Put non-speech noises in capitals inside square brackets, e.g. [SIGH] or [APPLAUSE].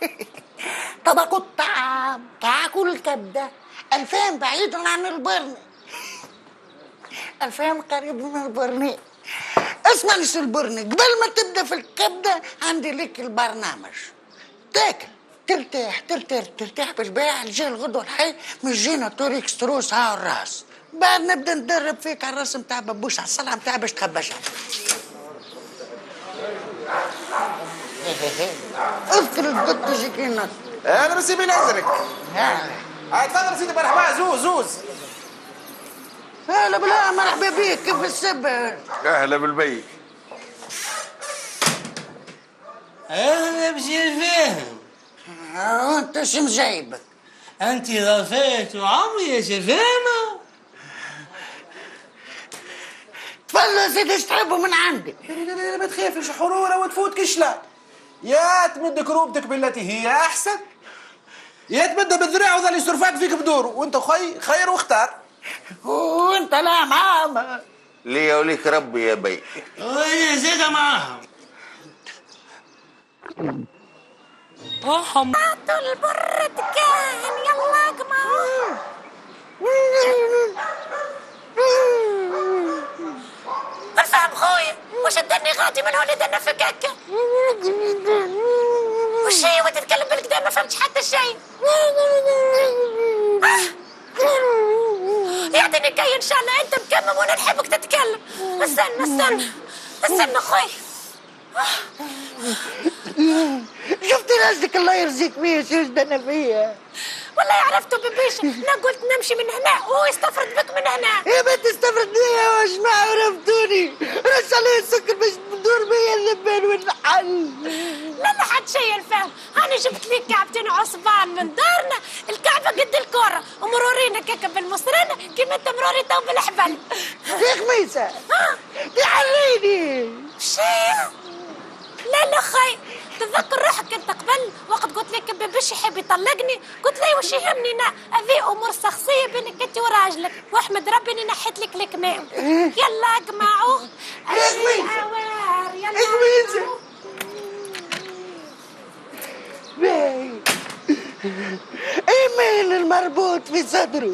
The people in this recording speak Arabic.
[LAUGHS] طبق الطعام تاكل الكبدة ألفين بعيد عن البرني ألفين قريب من البرني اسمع ليش البرني قبل ما تبدأ في الكبدة عندي لك البرنامج. تاكل. ترتاح ترتاح ترتاح بالبيع الجي الغدوة الحي مش جينا توريك ستروس ها الراس. بعد نبدأ ندرب فيك على الراس نتاع ببوش على الصلعة نتاع باش تخبشها. اذكر القط يجيك ينط أنا بسيب هاي تفضل سيدي مرحبا. زوز زوز. هلا بلا مرحبا بيك كيف السبب أهلا بالبي أنا بصير فاهم أنت شو مجايبك أنت ضفيت وعمري يا شفامة تفضل يا سيدي إيش تحبوا من عندي؟ لا لا لا ما تخافش. حرورة وتفوت كشلة. يا تمد كروبتك بالتي هي أحسن. يا تمدها بالذراع وظل يصرفات فيك بدور. وأنت خي خير واختار. وأنت لا معاما ليا وليك ربي يا بي. وأنا زيادة معاهم طاحم هاتوا البر كاهن يلا اجمعوا بالفهم خويا وش الدني غادي من ولد أنا فكاكة وش هي وانت تتكلم بالكدا ما فهمتش حتى شيء؟ يعطيني كي إن شاء الله أنت مكمم وأنا نحبك تتكلم. استنى استنى استنى خوي شفت راسك الله يرزيك فيا شو أنا فيا والله عرفته ببيش. أنا قلت نمشي من هنا وهو يستفرد بك من هنا. يا بنت استفردني يا واش ما عرفتوني شيء الفهم أنا جبت لك كعبتين عصبان من دارنا. الكعبة قد الكره ومرورين هكاك بالمصرانه كيما أنت مروري تو بالحبل. يا خميسه يحليني شيء لا لا خي. تذكر روحك أنت قبل؟ وقت قلت لك بيبش يحب يطلقني. قلت لي وش يهمني أنا؟ هذه أمور شخصية بينك أنت وراجلك. وأحمد ربي أني نحيت لك الكمام. يلا اجمعوا. العوار يلا اجمعوا. ايميل المربوط في صدره